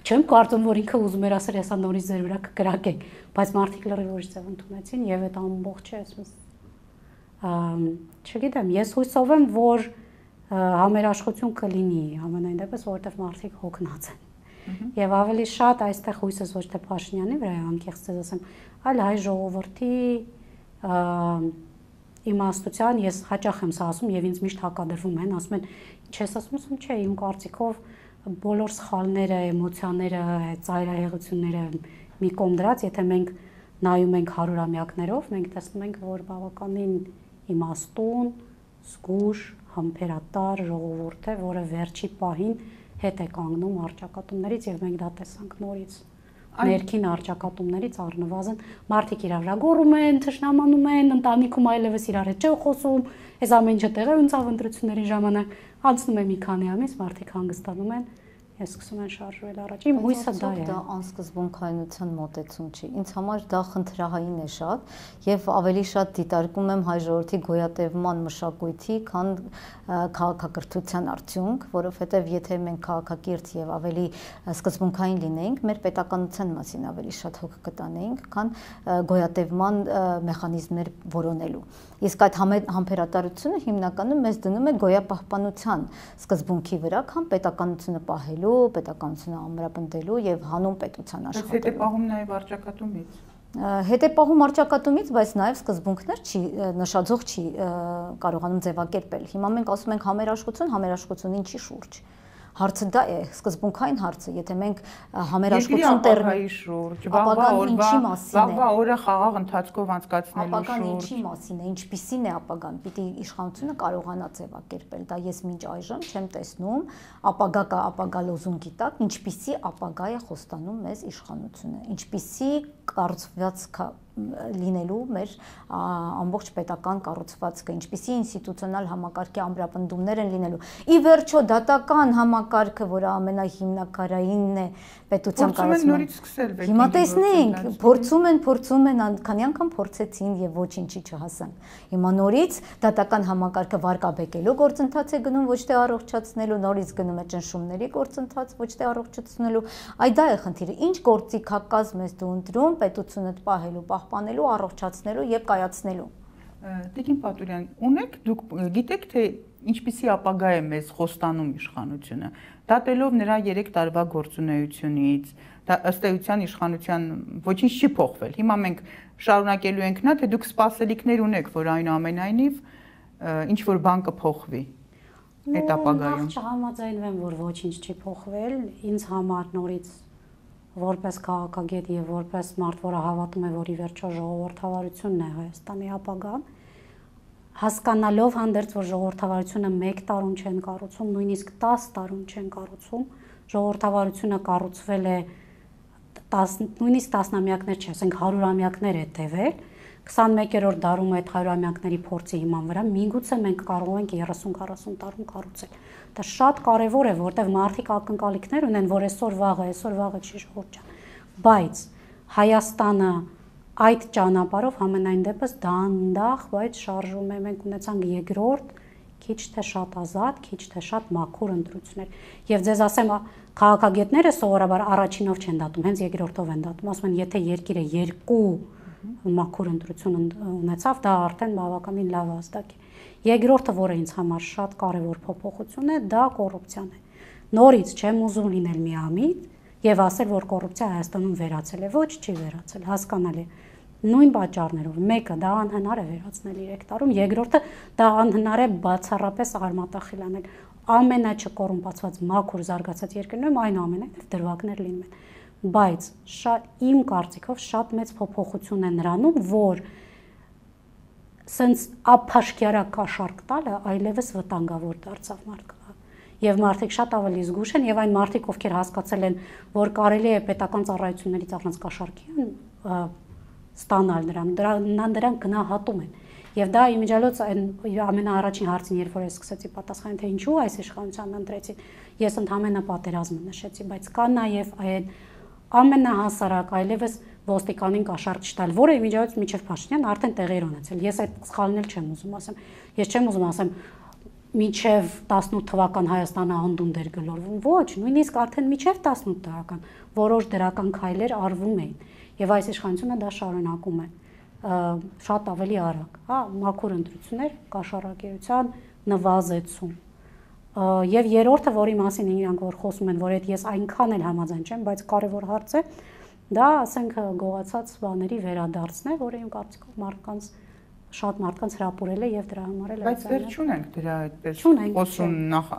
չեմ կարծում որ ինքը ուզում էր ասել հեսա նորից ձեր վրա կկրակենք, բայց մարդիկ լրիվ ուրիշ ձև ընդունեցին եւ այդ ամբողջը այսպես ըմ չգիտեմ, ես հույսով եմ որ համերաշխություն կլինի ամենայն դեպս որովհետեւ մարդիկ հոգնած են Եվ ավելի շատ այստեղ հույսս ոչ թե Փաշինյանի վրա է, անկեղծ ձեզ ասեմ, այլ հայ ժողովրդի իմաստության ես հաճախ եմ սա ասում եւ ինձ միշտ հակադրվում են, ասում են, ինչ ես ասում, ասում չէ, իմ կարծիքով բոլոր սխալները, էմոցիաները, ծայրահեղությունները մի կողմ դրած, եթե մենք նայում ենք 100-ամյակներով, մենք տեսնում ենք, որ բավականին իմաստուն, զգուշ, համբերատար ժողովուրդ է, որը վերջի պահին հետ է կանգնում արճակատումներից եւ մենք դա տեսանք նորից ներքին արճակատումներից առնվազն մարդիկ իրար վրա գոռում են, թշնամանում են, ընտանիքում այլևս իրար հետ չեն խոսում, այս ամեն ինչը տեղի ունեցավ ընտրությունների ժամանակ, անցնում է մի քանի ամիս, մարդիկ հանգստանում են, ես սկսում եմ շարժվել առաջ։ Իմ հույսը դա է։ Դա անսկզբունքայնության մոտեցում չի։ Ինձ համար դա խնդրահային է շատ եւ ավելի շատ դիտարկում եմ հայ ժողովրդի գոյատևման մշակույթի, քան քաղաքակրթության արդյունք, որովհետեւ եթե մենք քաղաքակիրթ եւ ավելի սկզբունքային լինեինք, մեր պետականության մասին ավելի շատ հոգ կտանեինք, քան գոյատևման մեխանիզմներ որոնելու։ Իսկ այդ համբերատարությունը հիմնականում մեզ դնում է գոյապահպանության սկզբունքի վրա, քան պետականությունը պահելու, պետականությունը ամրապնդելու եւ հանուն պետության աշխատելու։ Հետո պահում նաեւ արճակատումից հետեպահում արճակատումից, բայց նաև սկզբունքներ չի նշաձող չի կարողանում ձևակերպել։ Հիմա մենք ասում ենք համերաշխություն, համերաշխություն ինչի շուրջ Հարցը դա է, սկզբունքային հարցը, եթե մենք համերաշխություն տերմինի շուրջ, վաղվա օրվա, վաղվա օրը խաղաղ ընթացքով անցկացնելու շուրջ։ Ապագան ինչի մասին է, ինչպիսին է ապագան, պիտի իշխանությունը կարողանա ձևակերպել։ Դա ես մինչ այժմ չեմ տեսնում, ապագա կա ապագա լոզունգի տակ, ինչպիսի ապագա է խոստանում մեզ իշխանությունը, ինչպիսի կառուցված լինելու մեր ամբողջ պետական կառուցվածքը, ինչպիսի ինստիտուցիոնալ համակարգի ամրապնդումներ են լինելու։ Ի վերջո դատական համակարգը, որը ամենահիմնակարայինն է պետության կառուցման։ Հիմա տեսնենք, փորձում են, փորձում են, քանի անգամ փորձեցին եւ ոչինչի չհասան։ Հիմա նորից դատական համակարգը վարկաբեկելու գործընթաց է գնում, ոչ թե առողջացնելու, նորից գնում է ճնշումների գործընթաց, ոչ թե առողջացնելու։ Այ դա է խնդիրը։ Ինչ գործիքակազմ ես դու ընտրում պետությունդ պահելու, պահպանելու, առողջացնելու եւ կայացնելու։ Տիկին Պատուրյան, ունեք դուք գիտեք թե ինչպիսի ապագա է մեզ խոստանում իշխանությունը, դատելով նրա 3 տարվա գործունեությունից, դա ըստ էության իշխանության ոչինչ չի փոխվել։ Հիմա մենք շարունակելու ենք նա, թե դուք սպասելիքներ ունեք, որ այնուամենայնիվ ինչ որ բան կփոխվի այդ ապագայում։ Նախ չհամաձայնվեմ, որ ոչինչ չի փոխվել, ինձ համար նորից որպես քաղաքագետ եւ որպես մարդ, որը հավատում է, որ ի վերջո ժողովրդավարությունն է Հայաստանի ապագան, հասկանալով հանդերձ, որ ժողովրդավարությունը 1 տարում չեն կառուցում, նույնիսկ 10 տարում չեն կառուցում, ժողովրդավարությունը կառուցվել է 10 նույնիսկ տասնամյակներ չէ, ասենք 100-ամյակներ է տևել, 21-րդ դարում այդ 100-ամյակների փորձի հիման վրա միգուցե մենք կարող ենք 30-40 տարում կառուցել։ Դա շատ կարևոր է, որտեղ մարդիկ ակնկալիքներ ունեն, որ այսօր վաղը, այսօր վաղը չի ժողովրդան։ Բայց Հայաստանը այդ ճանապարհով համենայն դեպս դանդաղ, բայց շարժում է։ Մենք ունեցանք երկրորդ քիչ թե շատ ազատ, քիչ թե շատ մաքուր ընտրություններ։ Եվ ձեզ ասեմ, քաղաքագետները սովորաբար առաջինով չեն դատում, հենց երկրորդով են դատում։ Ասում են, եթե երկիրը երկու մաքուր ընտրություն ունեցավ, դա արդեն բավականին լավ ազդակ է։ Երկրորդը, որը ինձ համար շատ կարևոր փոփոխություն է, դա կոռուպցիան է։ Նորից չեմ ուզում լինել միամիտ եւ ասել, որ կոռուպցիա Հայաստանում վերացել է։ Ոչ, չի վերացել, հասկանալի է նույն պատճառներով մեկը դա անհնար է վերացնել 3 տարում, երկրորդը դա անհնար է բացառապես արմատախիլ անել։ Ամենաչկոռումպացված մաքուր զարգացած երկրներում այնուամենայնիվ դրվագներ լինում են բայց շատ իմ կարծիքով շատ մեծ փոփոխություն է նրանում, որ սենց ափաշկյարա կաշառք տալը այլևս վտանգավոր դարձավ մարդկանց եւ մարդիկ շատ ավելի զգուշ են եւ այն մարդիկ ովքեր հասկացել են որ կարելի է պետական ծառայություններից առանց կաշառքի ստանալ նրան դրան դրան գնահատում են եւ դա իմիջիալոց այն ամենաառաջին հարցին երբ որ ես սկսեցի պատասխանել թե ինչու այս իշխանության ընտրեցի ես ընդհանրապես պատերազմը նշեցի բայց կա նաեւ այն ամենահասարակ այլևս ոստիկանին կաշառք չտալ, որը իմիջիայից միջև Փաշինյան արդեն տեղեր ունեցել։ Ես այդ սխալնել չեմ ուզում ասեմ։ Ես չեմ ուզում ասեմ միջև 18 թվական Հայաստանը անդուն դեր գլորվում։ Ոչ, նույնիսկ արդեն միջև 18 թվական որոշ դրական քայլեր արվում էին եւ այս իշխանությունը դա շարունակում է շատ ավելի արագ, հա, մաքուր ընտրություններ, կաշառակերության նվազեցում Եվ երրորդը, որի մասին իրանք որ խոսում են, որ այդ ես այնքան էլ համաձայն չեմ, բայց կարևոր հարց է, դա ասենք գողացած բաների վերադարձն է, որը իմ կարծիքով մարդկանց շատ մարդկանց հրապուրել է եւ դրա համար էլ Բայց վեր չունենք դրա այդպես խոսում նախ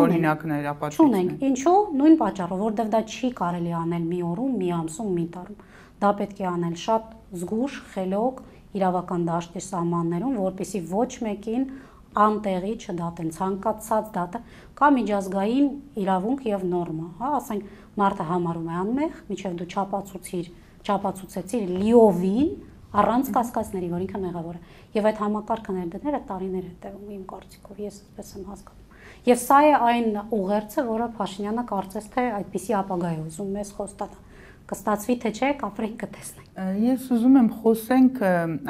օրինակներ ապացույցներ։ Չունենք։ Ինչու՞։ Նույն պատճառով, որովհետեւ դա չի կարելի անել մի օրում, մի ամսում, մի տարում։ Դա պետք է անել շատ զգուշ, խելոք, իրավական դաշտի սահմաններում, որpիսի ոչ մեկին անտեղի չդատեն ցանկացած դատը կա միջազգային իրավունք եւ նորմա, հա, ասենք մարդը համարում է անմեղ, միջև դու չափացուցիր, չափացուցեցիր լիովին առանց կասկածների, որ ինքը մեղավոր է։ Եվ այդ համակարգը ներդները տարիներ է տևում իմ կարծիքով, ես այսպես եմ հասկանում։ Եվ սա է այն ուղերձը, որը Փաշինյանը կարծես թե այդպիսի ապագա է ուզում մեզ խոստանալ կստացվի թե չէ, կապրենք կտեսնենք։ Ես ուզում եմ խոսենք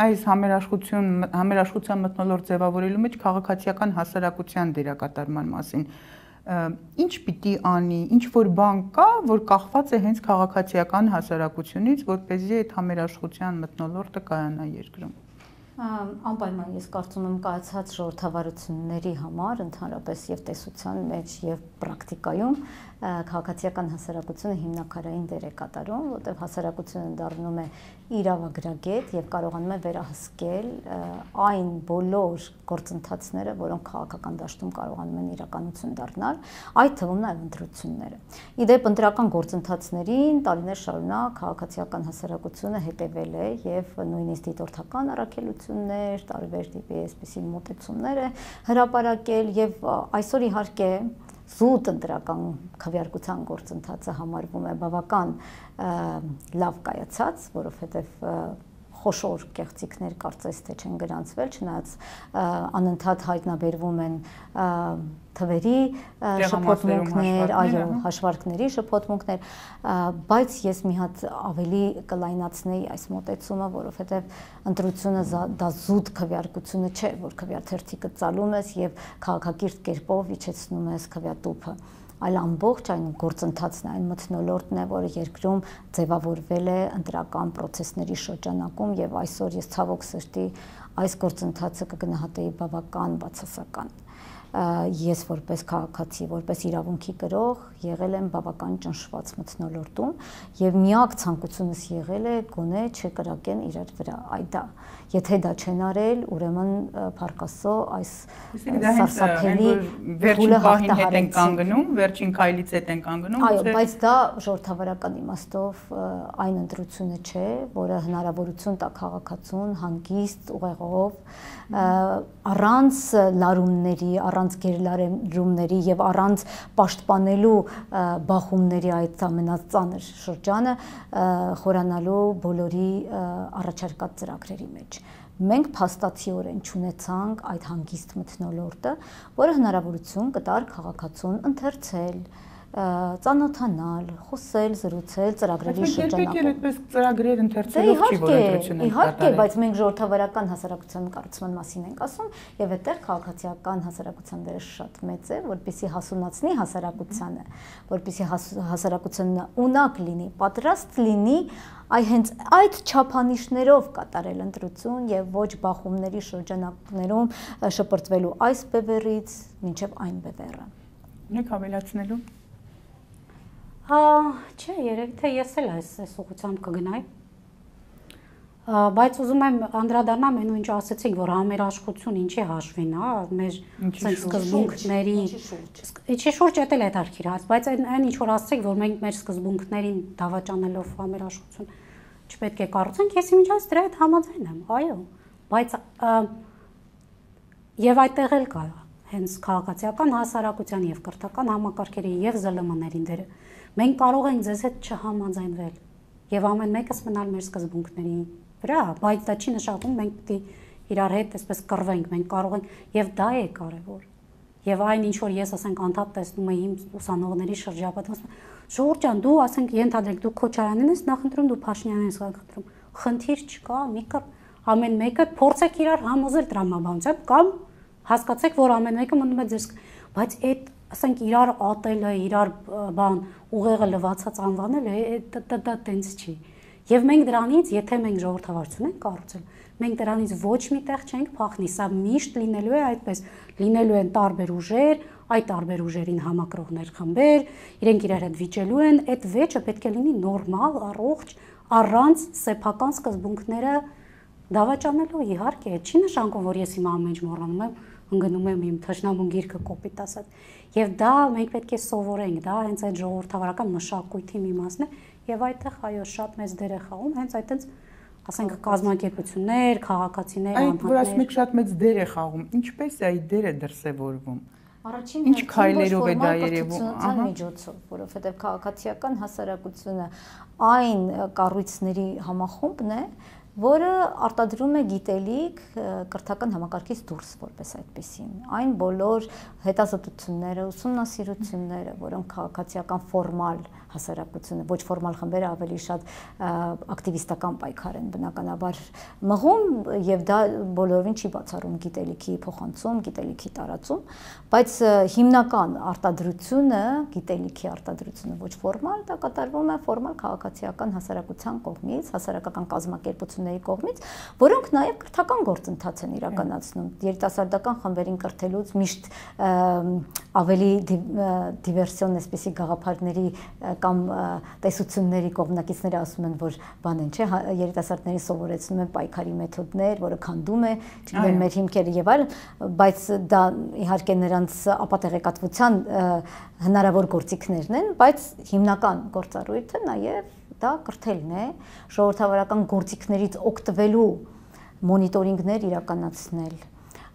այս համերաշխություն համերաշխության մտնոլորտ ձևավորելու մեջ քաղաքացիական հասարակության դերակատարման մասին։ Ինչ պիտի անի, ինչ որ բան կա, որ կախված է հենց քաղաքացիական հասարակությունից, որ เป զի այդ համերաշխության մտնոլորտը կայանա երկրում անպայման ես կարծում եմ կայացած ժողովրդավարությունների համար ընդհանրապես եւ տեսության մեջ եւ պրակտիկայում քաղաքացիական հասարակությունը հիմնակարային դեր է կատարում, որտեղ հասարակությունը դառնում է իրավագրագետ եւ կարողանում է վերահսկել այն բոլոր գործընթացները, որոնք քաղաքական դաշտում կարողանում են իրականություն դառնալ, այդ թվում նաեւ ընտրությունները։ Իդեպ ընտրական գործընթացներին տարիներ շարունակ քաղաքացիական հասարակությունը հետևել է եւ նույնիսկ դիտորդական առաքելություններ, տարբեր տիպի այսպիսի մոտեցումներ է հրապարակել եւ այսօր իհարկե զուտ ընտրական քվեարկության գործընթացը համարվում է բավական լավ կայացած, որովհետև խոշոր կեղծիքներ կարծես թե չեն գրանցվել, չնայած անընդհատ հայտնաբերվում են թվերի շփոթմունքներ, այո, հաշվարկների շփոթմունքներ, բայց ես մի հատ ավելի կլայնացնեի այս մոտեցումը, որովհետև ընտրությունը դա զուտ քվյարկությունը չէ, որ քվյաթերթիկը ծալում ես եւ քաղաքակիրթ կերպով իջեցնում ես քվյատուփը այլ ամբողջ այն գործընթացն է, այն մթնոլորտն է, որը երկրում ձևավորվել է ընտրական process-ների շրջանակում եւ այսօր ես ցավոք սրտի այս գործընթացը կգնահատեի բավական բացասական ես որպես քաղաքացի, որպես իրավունքի կրող եղել եմ բավական ճնշված մթնոլորտում եւ միակ ցանկությունս եղել է գոնե չկրակեն իրար վրա։ Այ դա Եթե դա չեն արել, ուրեմն Փարքասո այս սարսափելի վերջին պահին հետ են կանգնում, վերջին քայլից հետ են կանգնում։ Այո, բայց դա ժողովրդավարական իմաստով այն ընտրությունը չէ, որը հնարավորություն տա քաղաքացուն հանգիստ ուղեղով առանց լարումների, առանց գերլարումների եւ առանց պաշտպանելու բախումների այդ ամենածանր շրջանը խորանալու բոլորի առաջարկած ծրագրերի մեջ մենք փաստացիորեն ճանաչանք այդ հանգիստ մթնոլորտը, որը հնարավորություն կտար քաղաքացուն ընթերցել, ծանոթանալ, խոսել, զրուցել ծրագրերի շրջանակում։ Բայց այդպես ծրագրեր ընթերցելով չի որ ընտրությունը Իհարկե, բայց մենք ժողովրդավարական հասարակության կառուցման մասին ենք ասում, եւ այդտեղ քաղաքացիական հասարակության դերը շատ մեծ է, որպիսի հասունացնի հասարակությանը, որպիսի հասարակությունը ունակ լինի, պատրաստ լինի այ հենց այդ չափանիշներով կատարել ընտրություն եւ ոչ բախումների շրջանակներում շպրտվելու այս բևեռից մինչեւ այն բևեռը։ Ունեք ավելացնելու։ Հա, չէ, երևի թե ես էլ այս այս ուղղությամբ կգնայի։ Բայց ուզում եմ անդրադառնամ այն ինչ ասացինք, որ համերաշխություն ինչի հաշվին, հա, մեր ցենց սկզբունքների ինչի շուրջ էտել է դարքիր հաց, բայց այն այն ինչ որ ասացիք, որ մենք մեր սկզբունքներին դավաճանելով համերաշխություն չպետք է կառուցենք, ես իմիջած դրա հետ համաձայն եմ, այո, բայց եւ այդտեղ էլ կա հենց քաղաքացիական հասարակության եւ կրթական համակարգերի եւ ԶԼՄ-ներին դերը Մենք կարող ենք ձեզ հետ չհամաձայնվել եւ ամեն մեկս մնալ մեր սկզբունքների վրա, բայց դա չի նշանակում մենք պիտի իրար հետ այսպես կռվենք, մենք կարող ենք եւ դա է կարեւոր։ Եվ այն ինչ որ ես ասենք անդադ տեսնում եմ ուսանողների շրջապատում, Ժողովուրդ ջան, դու ասենք ենթադրենք դու Քոչարյանին ես նախընտրում, դու Փաշինյանին ես նախընտրում։ Խնդիր չկա, մի կար ամեն մեկը փորձեք իրար համոզել տրամաբանությամբ կամ հասկացեք, որ ամեն մեկը մնում է ձեր բայց այդ ասենք իրար ատելը, իրար բան ուղեղը լվացած անվանելը, դա տենց չի։ Եվ մենք դրանից, եթե մենք ժողովրդավարություն ենք կառուցել, մենք դրանից ոչ մի տեղ չենք փախնի, սա միշտ լինելու է այդպես, լինելու են տարբեր ուժեր, այդ տարբեր ուժերին համակրողներ խմբեր, իրենք իրար հետ վիճելու են, այդ վեճը պետք է լինի նորմալ, առողջ, առանց սեփական սկզբունքները դավաճանելու իհարկե, չի նշանակում, որ ես հիմա ամեն ինչ մոռանում եմ, ընկնում եմ իմ թշնամուն գիրքը կոպիտ ասած Եվ դա մենք պետք է սովորենք, դա հենց այդ ժողովրդավարական մշակույթի մի մասն է եւ այդտեղ այո շատ մեծ դեր է խաղում հենց այդտենց ասենք կազմակերպություններ, քաղաքացիներ, անհատներ։ Այդ որ ասում եք շատ մեծ դեր է խաղում։ Ինչպես է այդ դերը դրսևորվում։ Առաջին ինչ քայլերով է դա երևում, ահա միջոցով, որովհետև քաղաքացիական հասարակությունը այն կառույցների համախումբն է, որը արտադրում է գիտելիք կրթական համակարգից դուրս որպես այդպեսին։ Այն բոլոր հետազոտությունները, ուսումնասիրությունները, որոնք քաղաքացիական ֆորմալ հասարակությունը, ոչ ֆորմալ խմբերը ավելի շատ ակտիվիստական պայքար են բնականաբար մղում եւ դա բոլորին չի բացառում գիտելիքի փոխանցում, գիտելիքի տարածում, բայց հիմնական արտադրությունը, գիտելիքի արտադրությունը ոչ ֆորմալ, դա կատարվում է ֆորմալ քաղաքացիական հասարակության կողմից, հասարակական կազմակերպությունների կողմից, որոնք նաեւ կրթական գործընթաց են իրականացնում։ Երիտասարդական խմբերին կրթելուց միշտ ավելի դիվերսիոն էսպիսի գաղափարների կամ տեսությունների կողմնակիցները ասում են, որ բան են, չէ, հա, երիտասարդներին սովորեցնում են պայքարի մեթոդներ, որը քանդում է, չգիտեմ, մեր հիմքերը եւ այլն, բայց դա իհարկե նրանց ապատեղեկատվության հնարավոր գործիքներն են, բայց հիմնական գործառույթը նաեւ դա կրթելն է, ժողովրդավարական գործիքներից օգտվելու մոնիտորինգներ իրականացնել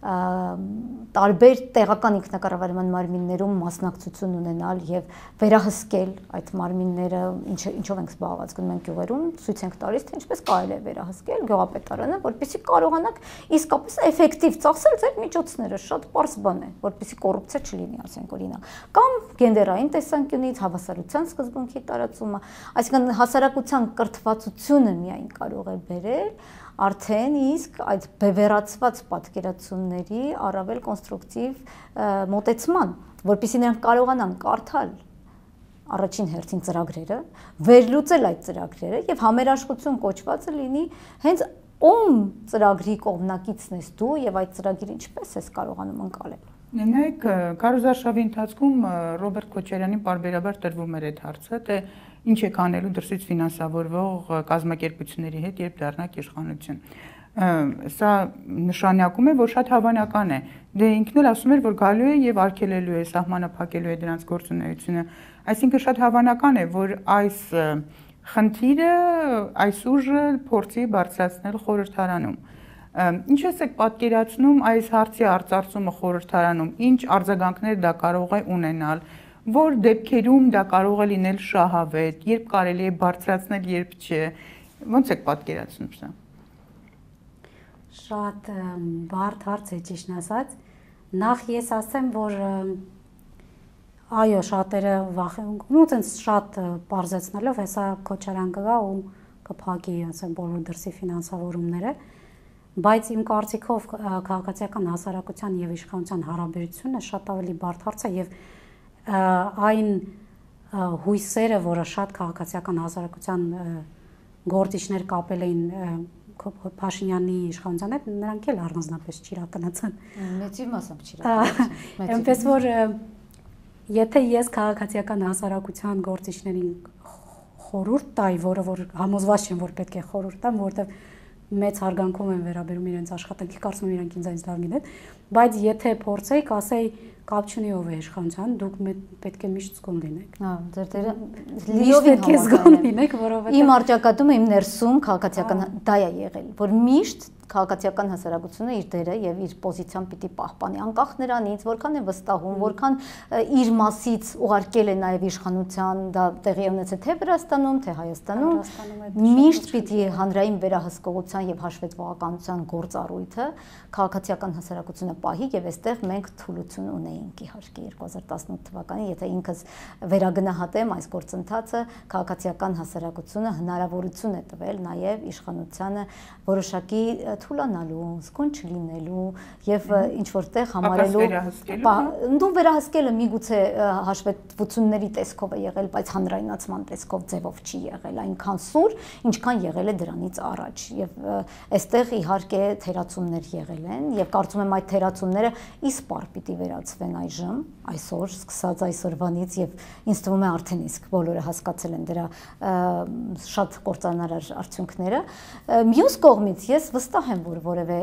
տարբեր տեղական ինքնակառավարման մարմիններում մասնակցություն ունենալ եւ վերահսկել այդ մարմինները, ինչը ինչով ենք զբաղված գնում ենք գյուղերում, ցույց ենք տալիս, թե ինչպես կարելի է վերահսկել գյուղապետարանը, որպեսզի կարողանաք իսկապես էֆեկտիվ ծախսել ձեր միջոցները, շատ པարզ բան է, որպեսզի կոռուպցիա չլինի, ասենք օրինակ, կամ գենդերային տեսանկյունից հավասարության սկզբունքի տարածումը, այսինքն հասարակության կրթվածությունը միայն կարող է բերել արդեն իսկ այդ բևեռացված պատկերացումների առավել կոնստրուկտիվ մոտեցման, որpիսի նրանք կարողանան կարդալ առաջին հերթին ծրագրերը, վերլուծել այդ ծրագրերը եւ համերաշխություն կոչվածը լինի հենց ում ծրագրի կողմնակիցն ես դու եւ այդ ծրագիրը ինչպես ես կարողանում անցալել։ Նայեք, Կարոզարշավի ընթացքում Ռոբերտ Քոչարյանին բարբերաբար տրվում էր այդ հարցը, թե ինչ եք անելու դրսից ֆինանսավորվող կազմակերպությունների հետ, երբ դառնաք իշխանություն։ Սա նշանակում է, որ շատ հավանական է։ Դե ինքն էլ ասում էր, որ գալու է եւ արգելելու է, սահմանը փակելու է դրանց գործունեությունը։ Այսինքն շատ հավանական է, որ այս խնդիրը այս ուժը փորձի բարձրացնել խորհրդարանում։ Ինչ եք պատկերացնում այս հարցի արծարծումը խորհրդարանում, ինչ արձագանքներ դա կարող է ունենալ որ դեպքերում դա կարող է լինել շահավետ, երբ կարելի է բարձրացնել, երբ չէ։ Ոնց եք պատկերացնում սա։ Շատ բարդ հարց է ճիշտ ասած։ Նախ ես ասեմ, որ այո, շատերը վախենում, ու ցենց շատ բարձեցնելով հեսա Քոչարյան կգա ու կփակի, ասեմ, բոլոր դրսի ֆինանսավորումները, բայց իմ կարծիքով քաղաքացիական հասարակության եւ իշխանության հարաբերությունը շատ ավելի բարդ հարց է եւ և այն հույսերը, որը շատ քաղաքացիական հասարակության գործիչներ կապել էին Փաշինյանի իշխանության հետ, նրանք էլ առանձնապես չիրականացան։ Մեծի մասամբ չիրականացան։ Այնպես որ եթե ես քաղաքացիական հասարակության գործիչներին խորհուրդ տայի, որը որ համոզված չեմ, որ պետք է խորհուրդ տամ, որովհետև մեծ հարգանքով են վերաբերում իրենց աշխատանքի, կարծում եմ իրանք ինձ այնց լավ գիտեն, բայց եթե փորձեիք, ասեի, կապ չունի ով է իշխանության, դուք պետք է միշտ զգոն լինեք։ Հա, ձեր դերը լիովին պետք է զգոն լինեք, որովհետեւ Իմ արճակատումը իմ ներսում քաղաքացիական դա է եղել, որ միշտ քաղաքացիական հասարակությունը իր դերը եւ իր պոզիցիան պիտի պահպանի անկախ նրանից որքան է վստահում որքան իր մասից ուղարկել է նաեւ իշխանության դա տեղի ունեցել թե Վրաստանում թե Հայաստանում միշտ պիտի հանրային վերահսկողության եւ հաշվետվողականության գործառույթը քաղաքացիական հասարակությունը պահի եւ այստեղ մենք թուլություն ունեինք իհարկե 2018 թվականին, եթե ինքս վերագնահատեմ այս գործընթացը, քաղաքացիական հասարակությունը հնարավորություն է տվել նաեւ իշխանությանը որոշակի թուլանալու, զգոն չլինելու եւ ինչ որտեղ համարելու ընդու վերահսկելը միգուցե հաշվետվությունների տեսքով է եղել, բայց հանրայնացման տեսքով ձևով չի եղել այնքան սուր, ինչքան եղել է դրանից առաջ եւ այստեղ իհարկե թերացումներ եղել են եւ կարծում եմ այդ թերացումները իսպար պիտի վերացվեն այժմ, այսօր, սկսած այսօրվանից եւ ինձ թվում է արդեն իսկ բոլորը հասկացել են դրա շատ կործանարար արդյունքները։ Մյուս կողմից ես վստահ եմ, որ որևէ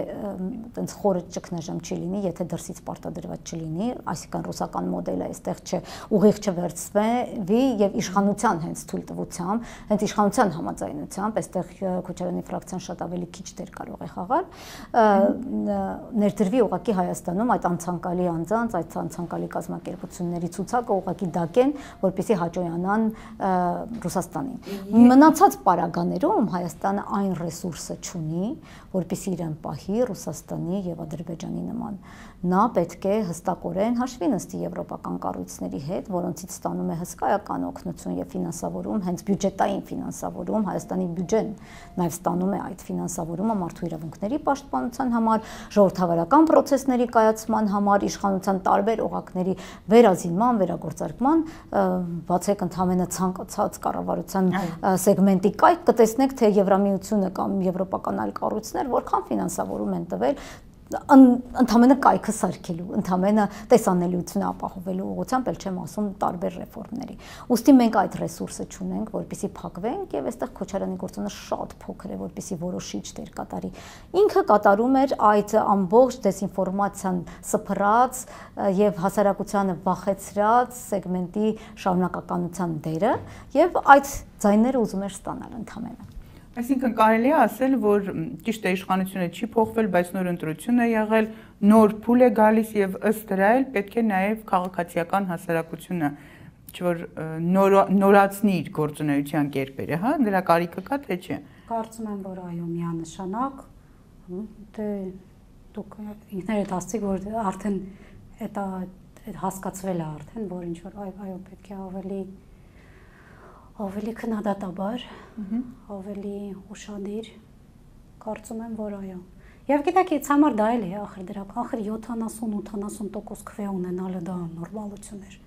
տենց խորը ճգնաժամ չի լինի, եթե դրսից պարտադրված չլինի, այսինքն ռուսական մոդելը այստեղ չէ, ուղիղ չվերցվի եւ իշխանության հենց թույլտվությամբ, հենց իշխանության համաձայնությամբ, այստեղ Քոչարյանի ֆրակցիան շատ ավելի քիչ դեր կարող է խաղալ ներդրվի ուղակի Հայաստանում այդ անցանկալի անձանց, այդ անցանկալի կազմակերպությունների ցուցակը ուղակի դակեն, որպեսի հաջողանան Ռուսաստանին։ Մնացած պարագաներում Հայաստանը այն ռեսուրսը չունի, որպեսի իրեն պահի Ռուսաստանի եւ Ադրբեջանի նման նա պետք է հստակորեն հաշվի նստի եվրոպական կառույցների հետ, որոնցից ստանում է հսկայական օգնություն եւ ֆինանսավորում, հենց բյուջետային ֆինանսավորում, Հայաստանի բյուջեն նաեւ ստանում է այդ ֆինանսավորումը մարդու իրավունքների պաշտպանության համար, ժողովրդավարական process-ների կայացման համար, իշխանության տարբեր օղակների վերազինման, վերագործարկման, բացեք ընդհանրապես ցանկացած կառավարության սեգմենտի կայք կտեսնեք, թե Եվրամիությունը կամ եվրոպական այլ կառույցներ որքան ֆինանսավորում են տվել ընդամենը կայքը սարքելու, ընդամենը տեսանելիությունը ապահովելու ուղղությամբ, ել չեմ ասում տարբեր ռեֆորմների։ Ոստի մենք այդ ռեսուրսը չունենք, որպեսի փակվենք եւ այստեղ Քոչարյանի գործոնը շատ փոքր է, որպեսի որոշիչ դեր կատարի։ Ինքը կատարում էր այդ ամբողջ դեզինֆորմացիան սփռած եւ հասարակությանը վախեցրած սեգմենտի շարունակականության դերը եւ այդ ձայները ուզում էր ստանալ ընդամենը Այսինքն կարելի է ասել, որ ճիշտ է իշխանությունը չի փոխվել, բայց նոր ընտրություն է եղել, նոր փուլ է գալիս եւ ըստ դրա էլ պետք է նաեւ քաղաքացիական հասարակությունը ինչ որ նոր, նորացնի իր գործունեության կերպերը, հա, դրա կարիքը կա թե չէ։ Կարծում եմ, որ այո, միանշանակ դե դուք ինքներդ ասցիք, որ արդեն դա հասկացվել է արդեն, որ ինչ որ այո, պետք է ավելի ավելի քննադատաբար, ավելի ուշադիր կարծում եմ, որ այո։ Եվ գիտեք, ինձ համար դա էլ է ախր դրա, ախր 70-80% քվե ունենալը դա նորմալություն էր։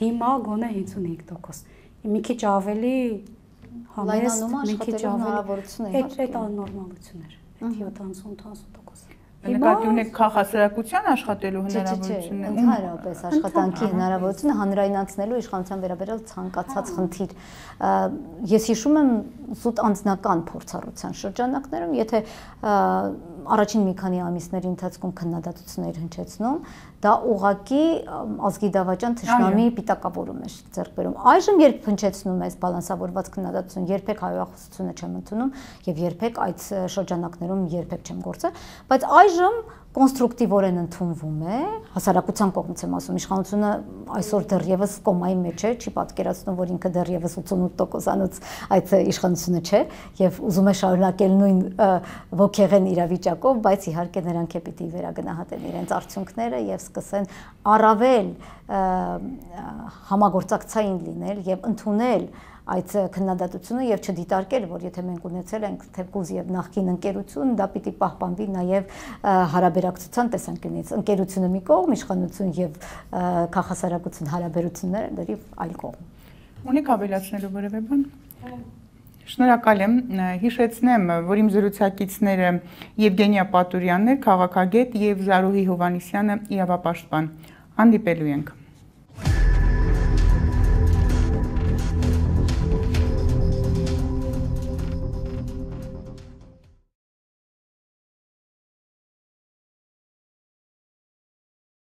Հիմա գոնե 55%։ Մի քիչ ավելի համեստ, մի քիչ ավելի հնարավորություն է։ Այդ այդ նորմալություն էր։ Այդ 70-80% Նկատի ունեք քաղաքասարակության աշխատելու հնարավորությունը։ Ընդհանրապես աշխատանքի հնարավորությունը հանրայնացնելու իշխանության վերաբերյալ ցանկացած խնդիր։ Ես հիշում եմ զուտ անձնական փորձառության շրջանակներում, եթե առաջին մի քանի ամիսների ընթացքում քննադատություններ հնչեցնում, դա ուղակի ազգի դավաճան թշնամի պիտակավորում է ձեռք բերում։ Այժմ երբ հնչեցնում է բալանսավորված քննադատություն, երբեք հայրախոսությունը չեմ ընդունում եւ երբեք այդ շրջանակներում երբեք չեմ գործել, բայց այժմ կոնստրուկտիվորեն ընդունվում է, հասարակության կողմից եմ ասում, իշխանությունը այսօր դեռևս կոմայի մեջ է, չի պատկերացնում, որ ինքը դեռևս 88%-անոց այդ իշխանությունը չէ եւ ուզում է շարունակել նույն ոգեղեն իրավիճակով, բայց իհարկե նրանք է պիտի վերագնահատեն իրենց արդյունքները եւ սկսեն առավել համագործակցային լինել եւ ընդունել այդ քննադատությունը եւ չդիտարկել, որ եթե մենք ունեցել ենք թեկուզ եւ նախքին ընկերություն, դա պիտի պահպանվի նաեւ հարաբերակցության տեսանկյունից։ Ընկերությունը մի կողմ, իշխանություն եւ քաղաքասարակություն հարաբերությունները դրիվ այլ կողմ։ Ունեք ավելացնելու որևէ բան։ Շնորհակալ եմ։ Հիշեցնեմ, որ իմ զրուցակիցները Եվգենիա Պատուրյանն է, քաղաքագետ եւ Զարուհի Հովանիսյանը իրավապաշտպան։ Հանդիպելու ենք։